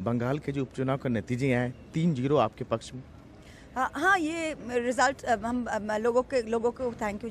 बंगाल के जो उपचुनाव के नतीजे आए तीन ज़ीरो आपके पक्ष में। हाँ हाँ ये रिज़ल्ट हम लोगों के लोगों को थैंक यू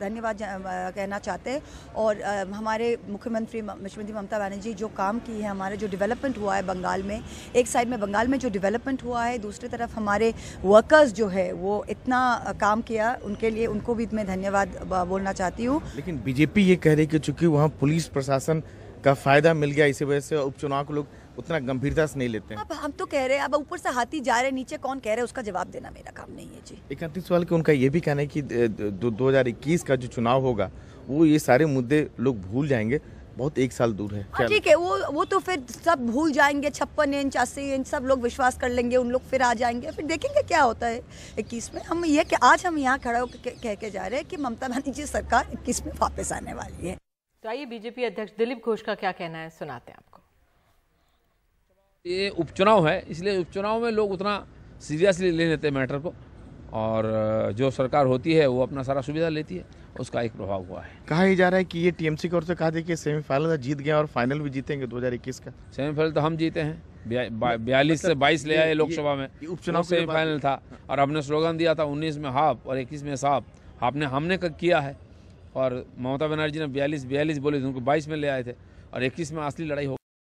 धन्यवाद कहना चाहते हैं। और हमारे मुख्यमंत्री मुख्यमंत्री ममता बनर्जी जो काम की है हमारे जो डेवलपमेंट हुआ है बंगाल में एक साइड में बंगाल में जो डेवलपमेंट हुआ है दूसरी तरफ़ हमारे वर्कर्स जो है वो इतना काम किया उनके लिए उनको भी मैं धन्यवाद बोलना चाहती हूँ। लेकिन बीजेपी ये कह रही है कि चूँकि वहाँ पुलिस प्रशासन का फ़ायदा मिल गया इसी वजह से उपचुनाव को लोग उतना गंभीरता से नहीं लेते हैं। अब हम तो कह रहे हैं अब ऊपर से हाथी जा रहे हैं नीचे कौन कह रहे हैं उसका जवाब देना मेरा काम नहीं है जी। एक अंतिम सवाल कि उनका ये भी कहना है कि दो हज़ार इक्कीस का जो चुनाव होगा वो ये सारे मुद्दे लोग भूल जाएँगे बहुत एक साल दूर है हाँ, ठीक है वो वो तो फिर सब भूल जाएँगे छप्पन इंच अस्सी इंच सब लोग विश्वास कर लेंगे उन लोग फिर आ जाएँगे फिर देखेंगे क्या होता है इक्कीस में। हम ये कि आज हम यहाँ खड़ा होकर कह के जा रहे हैं कि ममता बनर्जी सरकार इक्कीस में वापस आने वाली है। तो आइए बीजेपी अध्यक्ष दिलीप घोष का क्या कहना है सुनाते हैं आपको। ये उपचुनाव है इसलिए उपचुनाव में लोग उतना सीरियसली ले लेते हैं मैटर को और जो सरकार होती है वो अपना सारा सुविधा लेती है उसका एक प्रभाव हुआ है। कहा ही जा रहा है कि ये टीएमसी की ओर से कहा था कि सेमीफाइनल जीत गया और फाइनल भी जीतेंगे 2021 का। सेमीफाइनल तो हम जीते हैं बयालीस से बाईस ले आए लोकसभा में उपचुनाव सेमीफाइनल था और हमने स्लोगन दिया था उन्नीस में हाफ़ और इक्कीस में साफ़ आपने हमने किया है। और ममता बनर्जी ने बयालीस बयालीस बोले उनको बाईस में ले आए थे और इक्कीस में असली लड़ाई हो